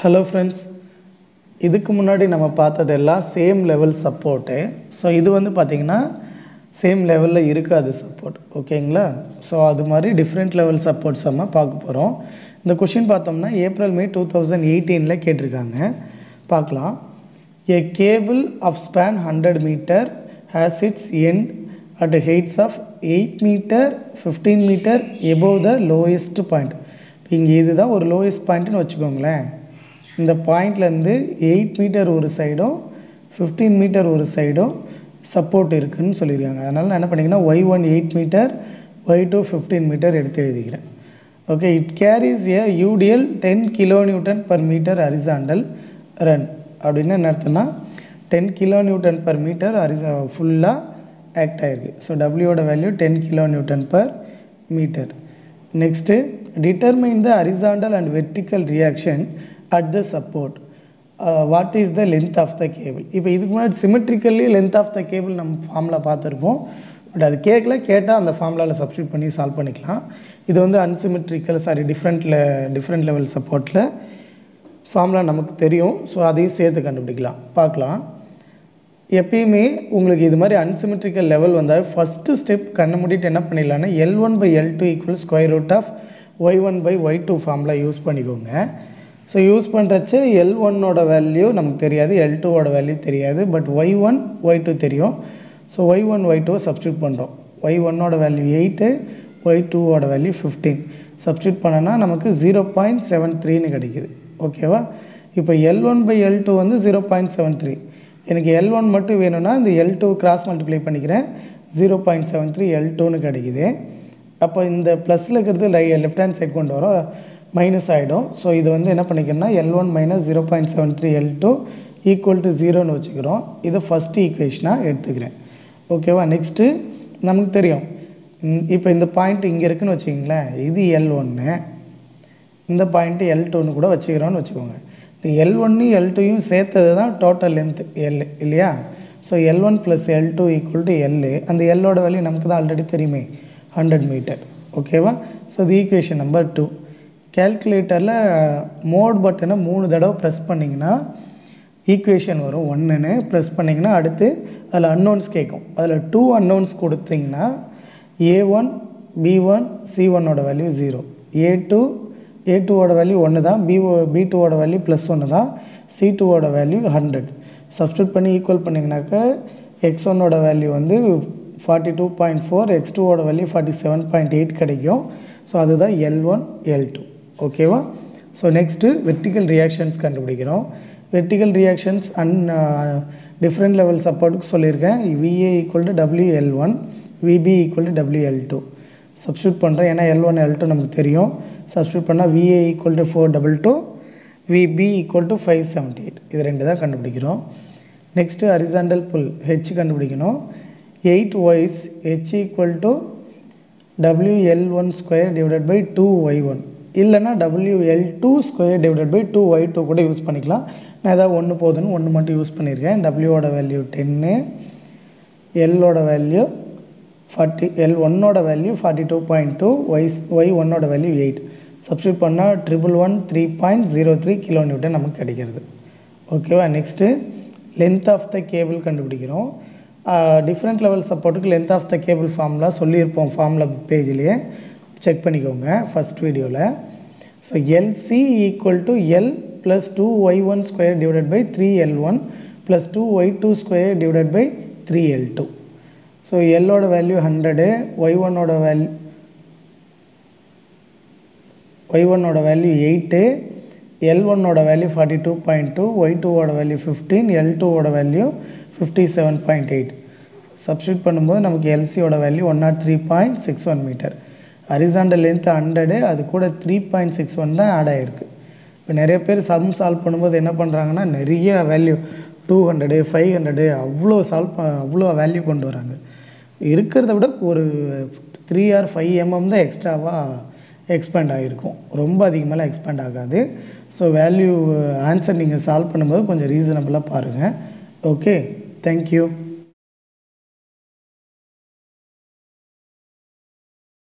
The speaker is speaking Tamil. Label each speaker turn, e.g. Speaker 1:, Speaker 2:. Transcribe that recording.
Speaker 1: ஹலோ ஃப்ரெண்ட்ஸ் இதுக்கு முன்னாடி நம்ம பார்த்ததெல்லாம் சேம் லெவல் சப்போர்ட்டு ஸோ இது வந்து பார்த்திங்கன்னா சேம் லெவலில் இருக்காது சப்போர்ட் ஓகேங்களா? ஸோ அது மாதிரி டிஃப்ரெண்ட் லெவல் சப்போர்ட்ஸ் நம்ம பார்க்க போகிறோம் இந்த கொஷின் பார்த்தோம்னா ஏப்ரல் மே டூ தௌசண்ட் எயிட்டீனில் கேட்டிருக்காங்க. பார்க்கலாம். A cable of span 100 meter has its end at heights of 8 meter, 15 meter above the lowest point. இப்போ இங்கே இதுதான் ஒரு லோயஸ்ட் பாயிண்ட்டுன்னு வச்சுக்கோங்களேன். இந்த பாயிண்ட்லேருந்து எயிட் மீட்டர் ஒரு சைடும் ஃபிஃப்டீன் மீட்டர் ஒரு சைடும் சப்போர்ட் இருக்குன்னு சொல்லியிருக்காங்க. அதனால் நான் என்ன பண்ணிங்கன்னா Y one eight metre Y two fifteen metre எடுத்து எழுதிக்கிறேன். Okay it carries a UDL ten kilo newton per metre horizontal run அப்படின்னு என்ன அர்த்தம்னா ten kilo newton per metre அரிசா ஃபுல்லாக ஆக்ட் ஆகிருக்கு so டபிள்யூட value ten kilo newton per metre next determine the horizontal and vertical reaction at the support what is the length of the cable இப்போ இதுக்கு முன்னாடி symmetrically length of the cable நம்ம ஃபார்மில் பார்த்துருப்போம். பட் அது கேட்கல கேட்டால் அந்த ஃபார்முலாவில் சப்ஸ்டியூட் பண்ணி சால்வ் பண்ணிக்கலாம். இது வந்து அன்சிமெட்ரிக்கல் சாரி டிஃப்ரெண்ட்டில் டிஃப்ரெண்ட் லெவல் சப்போர்ட்டில் ஃபார்முலா நமக்கு தெரியும். ஸோ அதையும் சேர்த்து கண்டுபிடிக்கலாம். பார்க்கலாம். எப்பயுமே உங்களுக்கு இது மாதிரி அன்சிமெட்ரிக்கல் லெவல் வந்தால் ஃபஸ்ட்டு ஸ்டெப் கண்ணை முடிட்டு என்ன பண்ணிடலாம்னா L one by L two equal square root of Y one by Y two formula use பண்ணிக்கோங்க. ஸோ யூஸ் பண்ணுறச்சு எல் ஒன்னோட வேல்யூ நமக்கு தெரியாது எல் டூவோட வேல்யூ தெரியாது but Y one Y two தெரியும். ஸோ ஒய் ஒன் ஒய் டூவை சப்ஸ்டியூட் பண்ணுறோம் ஒய் ஒன்னோட வேல்யூ எயிட்டு ஒய் டூவோட வேல்யூ ஃபிஃப்டீன் சப்ஸ்டியூட் பண்ணனா நமக்கு ஜீரோ பாயிண்ட் செவன் த்ரீன்னு கிடைக்கிது. ஓகேவா இப்போ L one by L two வந்து ஜீரோ பாயிண்ட் செவன் த்ரீ எனக்கு எல் ஒன் மட்டும் வேணும்னா இந்த எல் டூ கிராஸ் மல்டிப்ளை பண்ணிக்கிறேன். Zero point seven three L டூன்னு கிடைக்கிது. அப்போ இந்த ப்ளஸில் இருக்கிறது லை லெஃப்ட் ஹேண்ட் சைட் கொண்டு வரோம். மைனஸ் ஆகிடும் ஸோ இது வந்து என்ன பண்ணிக்கணும்னா L one minus zero point seven three L two equal to ஜீரோன்னு வச்சுக்கிறோம். இதை ஃபஸ்ட்டு ஈக்குவேஷனாக எடுத்துக்கிறேன். ஓகேவா நெக்ஸ்ட்டு நமக்கு தெரியும். இப்போ இந்த பாயிண்ட் இங்கே இருக்குன்னு வச்சுக்கிங்களேன். இது எல் ஒன்று இந்த பாயிண்ட்டு எல் டூன்னு கூட வச்சுக்கிறோன்னு வச்சுக்கோங்க. இந்த எல் ஒன்று எல் டூயும் சேர்த்தது தான் டோட்டல் லென்த் எல் இல்லையா? So L one plus L two equal to L அந்த எல்லோட வேல்யூ நமக்கு தான் ஆல்ரெடி தெரியுமே. ஹண்ட்ரட் மீட்டர் ஓகேவா ஸோ இது ஈக்குவேஷன் நம்பர் டூ கேல்குலேட்டரில் மோட் பட்டனை மூணு தடவை ப்ரெஸ் பண்ணிங்கன்னா ஈக்குவேஷன் வரும். ஒன்றுன்னு ப்ரெஸ் பண்ணிங்கன்னா அடுத்து அதில் அன்னோன்ஸ் கேட்கும் அதில் டூ அன்னோன்ஸ் கொடுத்தீங்கன்னா A one B one C ஒன்னோட value zero A two A டூவோட வேல்யூ ஒன்று தான் பி பி டூவோட வேல்யூ ப்ளஸ் ஒன்று தான் சி டூவோட வேல்யூ ஹண்ட்ரட் சப்ஸ்டியூட் பண்ணி ஈக்குவல் பண்ணிங்கனாக்கா எக்ஸ் ஒன்னோட வேல்யூ வந்து forty two point four X டூவோட value forty seven point eight கிடைக்கும். ஸோ அதுதான் எல் ஒன் எல் டூ ஓகேவா ஸோ நெக்ஸ்ட்டு வெர்டிக்கல் ரியாக்ஷன்ஸ் கண்டுபிடிக்கிறோம். Vertical reactions and different level சப்போர்ட்டுக்கு சொல்லியிருக்கேன். VA equal to W L one VB equal to W L two substitute பண்ணுறேன் ஏன்னா எல் ஒன் எல் டூ நமக்கு தெரியும். சப்ஸ்டியூட் பண்ணால் VA equal to four double two VB equal to five seventy eight இது ரெண்டு தான் கண்டுபிடிக்கிறோம். நெக்ஸ்ட்டு ஹரிசாண்டல் புல் ஹெச் கண்டுபிடிக்கணும். Eight Ys H equal to W L one square divided by two Y one இல்லைனா W L two square divided by two Y two கூட யூஸ் பண்ணிக்கலாம். நான் ஏதாவது ஒன்று போதுன்னு ஒன்று மட்டும் யூஸ் பண்ணியிருக்கேன். டபிள்யூவோட வேல்யூ டென்னு எல்லோட வேல்யூ ஃபார்ட்டி எல் ஒன்னோட value forty two point two Y Y ஒன்னோட வேல்யூ எயிட் சப்ஸ்டியூட் பண்ணால் triple one three point zero three kilo newton நமக்கு கிடைக்கிறது. ஓகேவா next length of the cable கண்டுபிடிக்கிறோம். டிஃப்ரெண்ட் லெவல் சப்போர்ட்டுக்கு length of the cable formula சொல்லியிருப்போம் ஃபார்முலா பேஜ்லேயே செக் பண்ணிக்கோங்க ஃபஸ்ட் வீடியோவில் so LC equal to L plus two Y one square divided by three L one plus two Y two square divided by three L two so எல்லோட value hundred Y ஒன்னோட வேல்யூ ஒய் ஒன்னோட வேல்யூ எயிட்டு எல் ஒன்னோட value forty two point two Y டூவோட வேல்யூ ஃபிஃப்டீன் எல் டூவோட value fifty seven point eight substitute பண்ணும்போது நமக்கு எல்சியோட value one nought three point six one metre horizontal length hundred அது கூட த்ரீ பாயிண்ட் சிக்ஸ் ஒன் தான் ஆட் ஆகிருக்கு இப்போ நிறைய பேர் சம் சால்வ் பண்ணும்போது என்ன பண்ணுறாங்கன்னா நிறைய value two hundred five hundred அவ்வளோ சால்வ் அவ்வளோ வேல்யூ கொண்டு வராங்க. இருக்கிறத விட ஒரு த்ரீ ஆர் ஃபைவ் எம்எம் தான் எக்ஸ்ட்ராவாக எக்ஸ்பேண்ட் ஆகிருக்கும் ரொம்ப அதிகமாகலாம் எக்ஸ்பேண்ட் ஆகாது. ஸோ வேல்யூ ஆன்சர் நீங்கள் சால்வ் பண்ணும்போது கொஞ்சம் ரீசனபிளாக பாருங்கள் ஓகே தேங்க்யூ